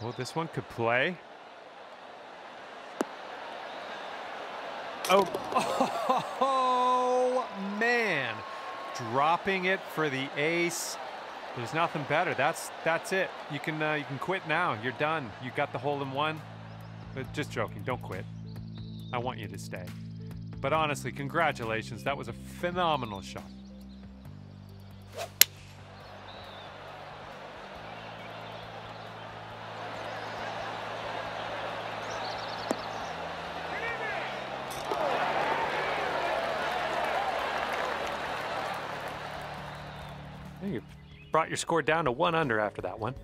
Well, this one could play. Oh, oh, man. Dropping it for the ace. There's nothing better. That's that's it. You can uh, you can quit now. You're done. You got the hole in one. But just joking. Don't quit. I want you to stay. But honestly, congratulations. That was a phenomenal shot. You brought your score down to one under after that one.